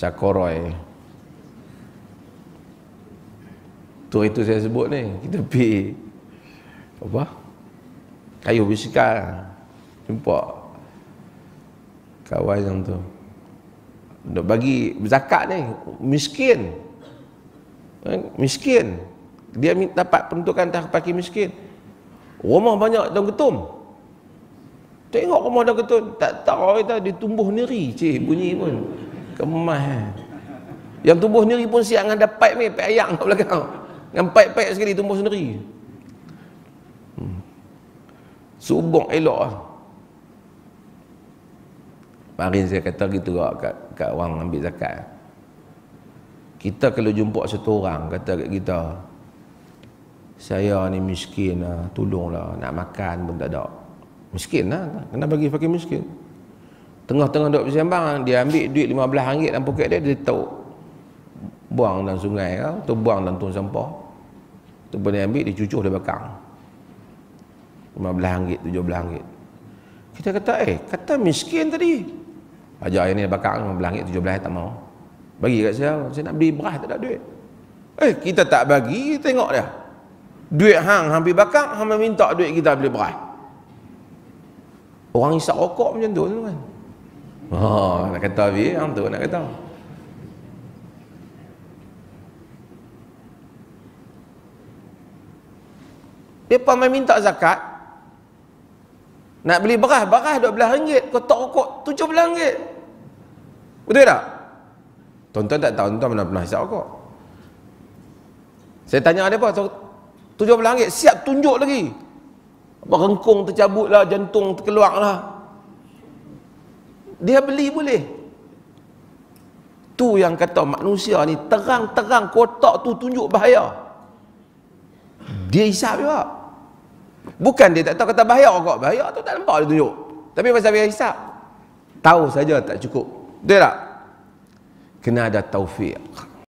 Cakoroy. Tu itu saya sebut ni. Kita pergi apa? Kayu bisikal. Jumpa kawan yang tu. Nak bagi zakat ni miskin. Eh, miskin. Dia dapat peruntukan tak pakai miskin. Rumah banyak daun ketum. Tengok rumah daun ketum. Tak tahu kita dia tumbuh neri. Cik bunyi pun. Kemas. Eh. Yang tumbuh neri pun siap dengan ada pipe ni. Pipe ayam kat belakang. Dengan pipe-pipe sekali tumbuh sendiri. Hmm. Subuk elok lah. Mari saya kata gitu juga kat, kat orang ambil zakat. Kita kalau jumpa satu orang kata kat kita, saya ni miskin lah, tolonglah, nak makan pun tak ada. Miskin lah, kena bagi fakir miskin. Tengah-tengah duduk bersembang, dia ambil duit RM15 dalam poket dia, dia tahu buang dalam sungai ke, atau buang dalam tong sampah. Tu pun dia ambil, dia cucuh dia bakang. RM15, RM17. Kita kata, eh, kata miskin tadi. Ajar yang ni bakang RM15, RM17 tak mau. Bagi kat saya, saya nak beli beras tak ada duit. Eh, kita tak bagi, tengok dia. Duit hang hampir bakar, hang minta duit kita beli beras. Orang isap rokok macam tu kan. Oh, nak kata abi, hang tu nak kata. Dia pun minta zakat. Nak beli beras, beras RM12, kotak rokok RM17. Betul tak? Tuan-tuan tak tahu, tuan-tuan mana pernah hisap rokok. Saya tanya dia apa? tujuh belas ringgit siap tunjuk lagi apa rengkung tercabut lah jantung terkeluar lah dia beli boleh. Tu yang kata manusia ni terang-terang kotak tu tunjuk bahaya. Dia hisap juga. Bukan dia tak tahu kata bahaya kok. Bahaya tu tak nampak dia tunjuk. Tapi pasal dia hisap. Tahu saja tak cukup. Betul tak? Kena ada taufik